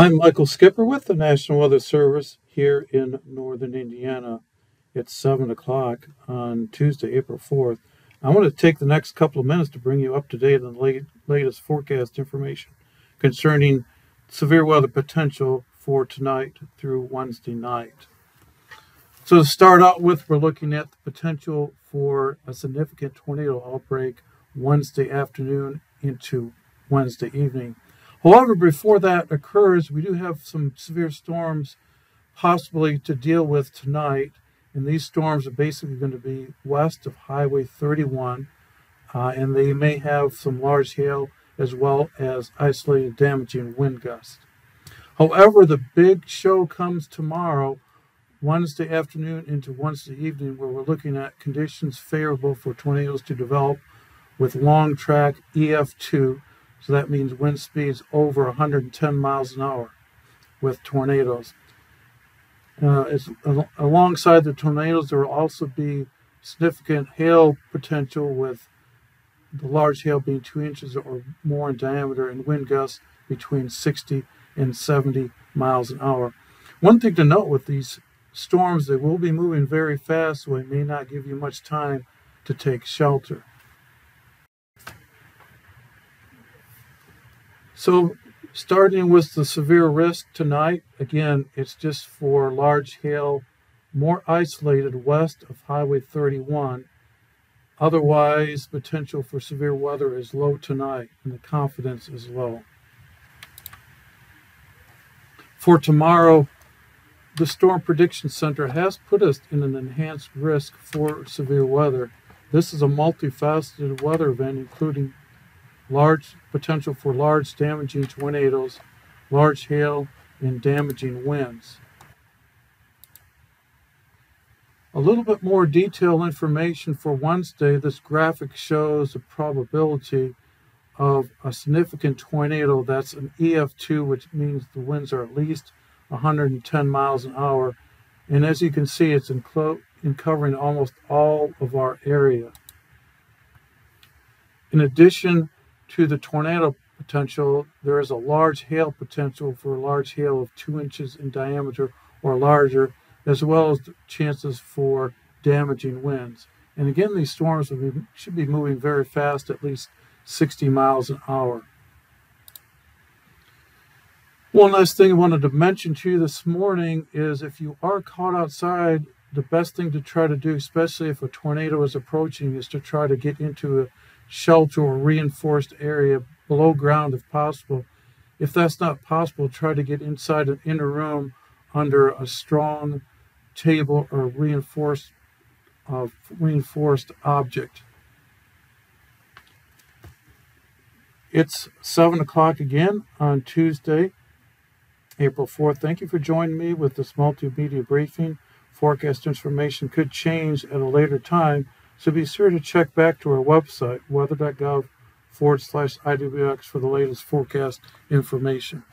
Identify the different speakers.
Speaker 1: I'm Michael Skipper with the National Weather Service here in northern Indiana. It's 7 o'clock on Tuesday, April 4th. I want to take the next couple of minutes to bring you up to date on the late, latest forecast information concerning severe weather potential for tonight through Wednesday night. So, to start out with, we're looking at the potential for a significant tornado outbreak Wednesday afternoon into Wednesday evening. However, before that occurs, we do have some severe storms possibly to deal with tonight. And these storms are basically going to be west of Highway 31, uh, and they may have some large hail as well as isolated damaging wind gusts. However, the big show comes tomorrow, Wednesday afternoon into Wednesday evening, where we're looking at conditions favorable for tornadoes to develop with long track EF2 so that means wind speeds over 110 miles an hour with tornadoes. Uh, alongside the tornadoes, there will also be significant hail potential with the large hail being two inches or more in diameter and wind gusts between 60 and 70 miles an hour. One thing to note with these storms, they will be moving very fast, so it may not give you much time to take shelter. So, starting with the severe risk tonight, again, it's just for large hail, more isolated west of Highway 31. Otherwise, potential for severe weather is low tonight, and the confidence is low. For tomorrow, the Storm Prediction Center has put us in an enhanced risk for severe weather. This is a multifaceted weather event, including large potential for large damaging tornadoes, large hail, and damaging winds. A little bit more detailed information for Wednesday. This graphic shows the probability of a significant tornado that's an EF2, which means the winds are at least 110 miles an hour. And as you can see, it's in, in covering almost all of our area. In addition, to the tornado potential, there is a large hail potential for a large hail of two inches in diameter or larger, as well as chances for damaging winds. And again, these storms be, should be moving very fast, at least 60 miles an hour. One last thing I wanted to mention to you this morning is if you are caught outside, the best thing to try to do, especially if a tornado is approaching, is to try to get into a shelter or reinforced area below ground if possible. If that's not possible, try to get inside an inner room under a strong table or reinforced uh, reinforced object. It's 7 o'clock again on Tuesday, April 4th. Thank you for joining me with this multimedia briefing. Forecast information could change at a later time so be sure to check back to our website, weather.gov forward slash IWX for the latest forecast information.